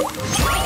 Whoa!